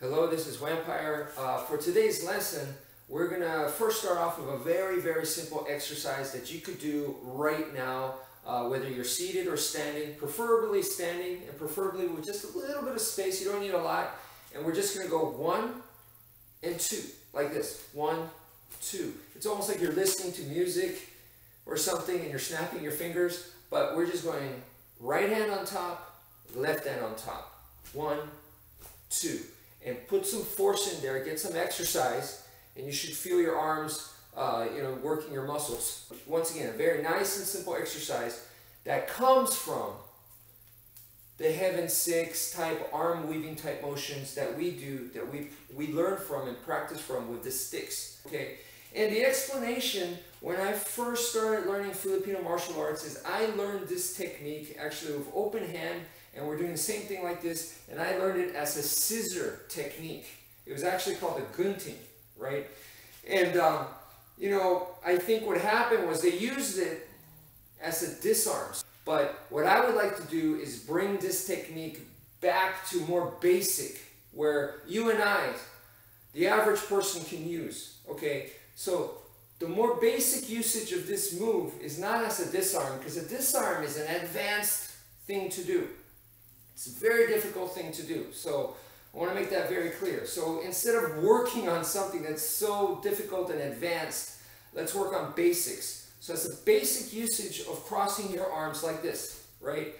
Hello, this is Vampire. Uh, for today's lesson, we're going to first start off with a very, very simple exercise that you could do right now, uh, whether you're seated or standing, preferably standing and preferably with just a little bit of space. You don't need a lot. And we're just going to go one and two, like this. One, two. It's almost like you're listening to music or something and you're snapping your fingers, but we're just going right hand on top, left hand on top. One, two and put some force in there, get some exercise, and you should feel your arms, uh, you know, working your muscles. Once again, a very nice and simple exercise that comes from the heaven six type arm weaving type motions that we do, that we, we learn from and practice from with the sticks. Okay, and the explanation when I first started learning Filipino martial arts is I learned this technique actually with open hand and we're doing the same thing like this, and I learned it as a scissor technique. It was actually called a gunting, right? And, um, you know, I think what happened was they used it as a disarm. But what I would like to do is bring this technique back to more basic, where you and I, the average person can use, okay? So the more basic usage of this move is not as a disarm, because a disarm is an advanced thing to do. It's a very difficult thing to do. So I want to make that very clear. So instead of working on something that's so difficult and advanced, let's work on basics. So it's a basic usage of crossing your arms like this, right?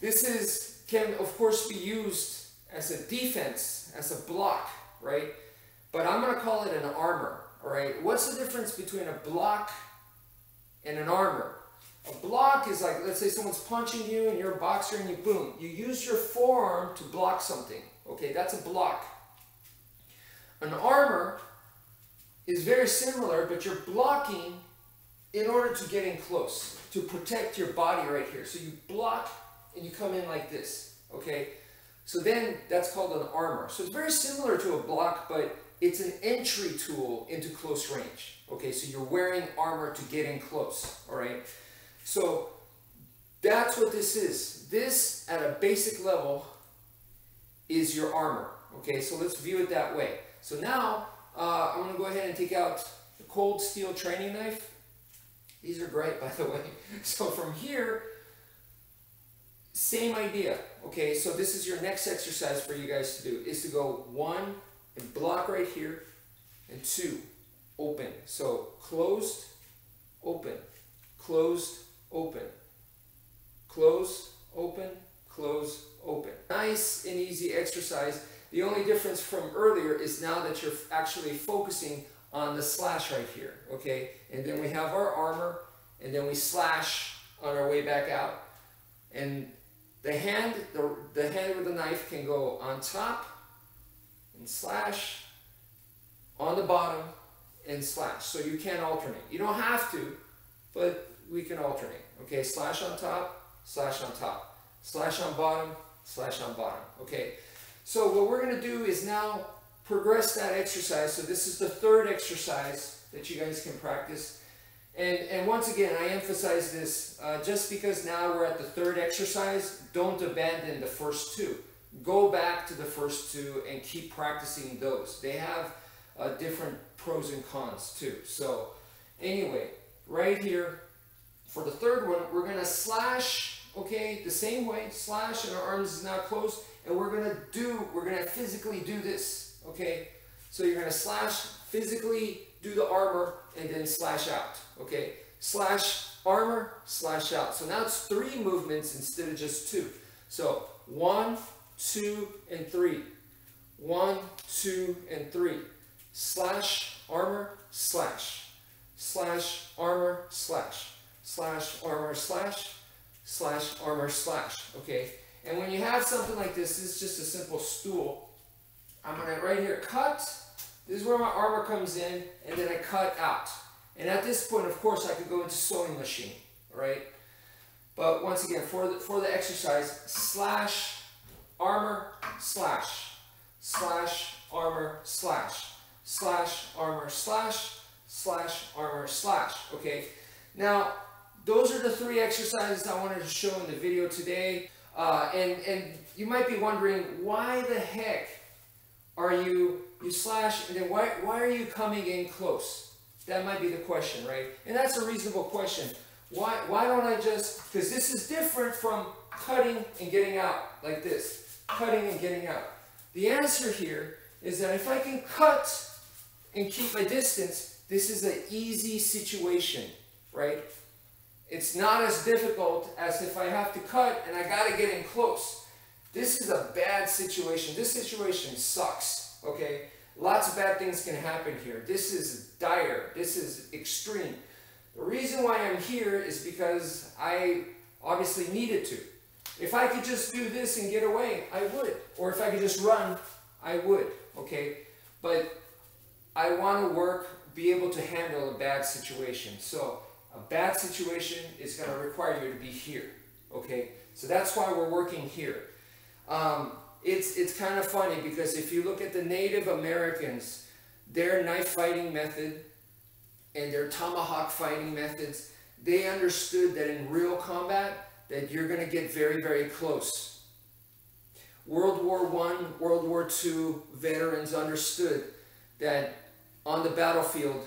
This is can of course be used as a defense, as a block, right? But I'm going to call it an armor, all right? What's the difference between a block and an armor? A block is like, let's say someone's punching you and you're a boxer and you boom. You use your forearm to block something. Okay, that's a block. An armor is very similar, but you're blocking in order to get in close, to protect your body right here. So you block and you come in like this, okay? So then that's called an armor. So it's very similar to a block, but it's an entry tool into close range. Okay, so you're wearing armor to get in close, all right? So that's what this is. This, at a basic level, is your armor. Okay, so let's view it that way. So now, uh, I'm going to go ahead and take out the cold steel training knife. These are great, by the way. So from here, same idea. Okay, so this is your next exercise for you guys to do, is to go one and block right here, and two, open. So closed, open, closed, open. Close, open, close, open. Nice and easy exercise. The only difference from earlier is now that you're actually focusing on the slash right here, okay? And then we have our armor, and then we slash on our way back out. And the hand, the, the hand with the knife can go on top and slash, on the bottom and slash. So you can alternate. You don't have to, but we can alternate. Okay, slash on top, slash on top, slash on bottom, slash on bottom. Okay, so what we're going to do is now progress that exercise. So this is the third exercise that you guys can practice. And, and once again, I emphasize this, uh, just because now we're at the third exercise, don't abandon the first two. Go back to the first two and keep practicing those. They have uh, different pros and cons too. So anyway, right here, for the third one, we're going to slash, okay, the same way, slash, and our arms is now closed, and we're going to do, we're going to physically do this, okay? So you're going to slash, physically do the armor, and then slash out, okay? Slash armor, slash out. So now it's three movements instead of just two. So one, two, and three. One, two, and three. Slash, armor, slash. Slash, armor, slash slash armor slash slash armor slash, okay? And when you have something like this, this is just a simple stool. I'm gonna right here cut. This is where my armor comes in, and then I cut out. And at this point, of course, I could go into sewing machine, right? But once again, for the, for the exercise, slash armor slash slash armor slash slash armor slash slash armor slash, okay? Now, those are the three exercises I wanted to show in the video today. Uh, and, and you might be wondering, why the heck are you, you slash, and then why, why are you coming in close? That might be the question, right? And that's a reasonable question. Why, why don't I just, because this is different from cutting and getting out like this. Cutting and getting out. The answer here is that if I can cut and keep my distance, this is an easy situation, right? It's not as difficult as if I have to cut and I got to get in close. This is a bad situation. This situation sucks, okay? Lots of bad things can happen here. This is dire. This is extreme. The reason why I'm here is because I obviously needed to. If I could just do this and get away, I would. Or if I could just run, I would, okay? But I want to work, be able to handle a bad situation. So a bad situation is going to require you to be here. Okay, so that's why we're working here. Um, it's it's kind of funny because if you look at the Native Americans, their knife fighting method and their tomahawk fighting methods, they understood that in real combat that you're going to get very very close. World War One, World War Two veterans understood that on the battlefield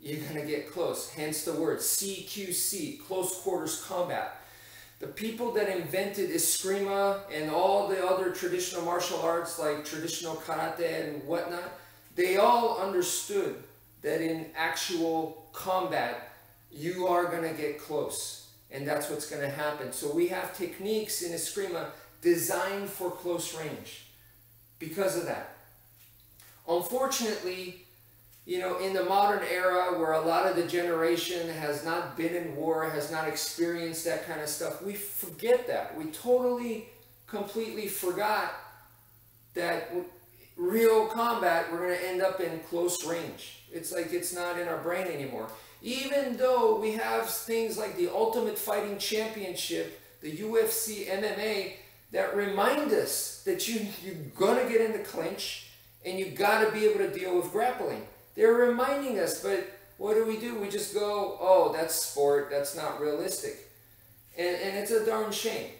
you're going to get close. Hence the word CQC, close quarters combat. The people that invented Eskrima and all the other traditional martial arts like traditional karate and whatnot, they all understood that in actual combat, you are going to get close. And that's what's going to happen. So we have techniques in Eskrima designed for close range because of that. Unfortunately, you know, in the modern era where a lot of the generation has not been in war, has not experienced that kind of stuff, we forget that. We totally, completely forgot that real combat, we're going to end up in close range. It's like it's not in our brain anymore. Even though we have things like the Ultimate Fighting Championship, the UFC, MMA, that remind us that you, you're going to get in the clinch and you got to be able to deal with grappling. They're reminding us, but what do we do? We just go, oh, that's sport, that's not realistic. And, and it's a darn shame.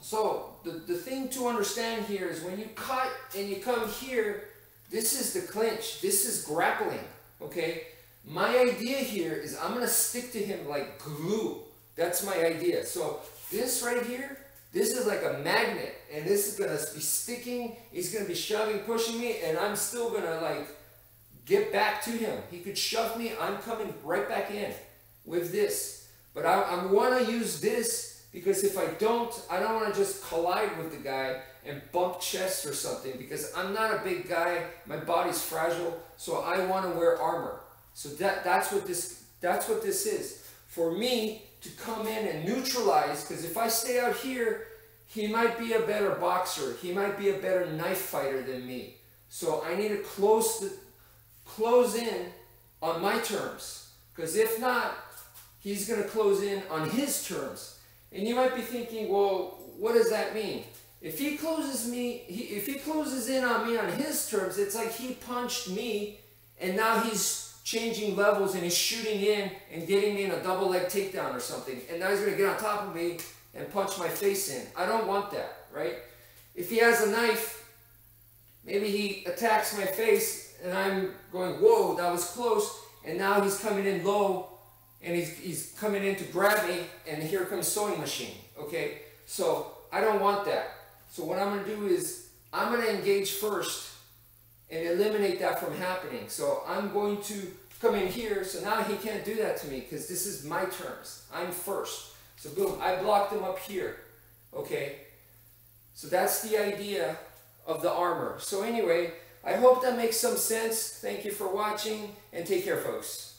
So the, the thing to understand here is when you cut and you come here, this is the clinch. This is grappling, okay? My idea here is I'm going to stick to him like glue. That's my idea. So this right here, this is like a magnet. And this is going to be sticking. He's going to be shoving, pushing me. And I'm still going to like get back to him. He could shove me. I'm coming right back in with this. But I, I want to use this because if I don't, I don't want to just collide with the guy and bump chest or something because I'm not a big guy. My body's fragile, so I want to wear armor. So that that's what this that's what this is. For me to come in and neutralize, because if I stay out here, he might be a better boxer. He might be a better knife fighter than me. So I need to close the close in on my terms. Because if not, he's going to close in on his terms. And you might be thinking, well, what does that mean? If he closes me, he, if he closes in on me on his terms, it's like he punched me and now he's changing levels and he's shooting in and getting me in a double leg takedown or something. And now he's going to get on top of me and punch my face in. I don't want that, right? If he has a knife, maybe he attacks my face and I'm going, whoa, that was close. And now he's coming in low and he's, he's coming in to grab me and here comes sewing machine, okay? So I don't want that. So what I'm gonna do is I'm gonna engage first and eliminate that from happening. So I'm going to come in here, so now he can't do that to me because this is my terms. I'm first. So boom, I blocked him up here, okay? So that's the idea of the armor. So anyway, I hope that makes some sense. Thank you for watching and take care folks.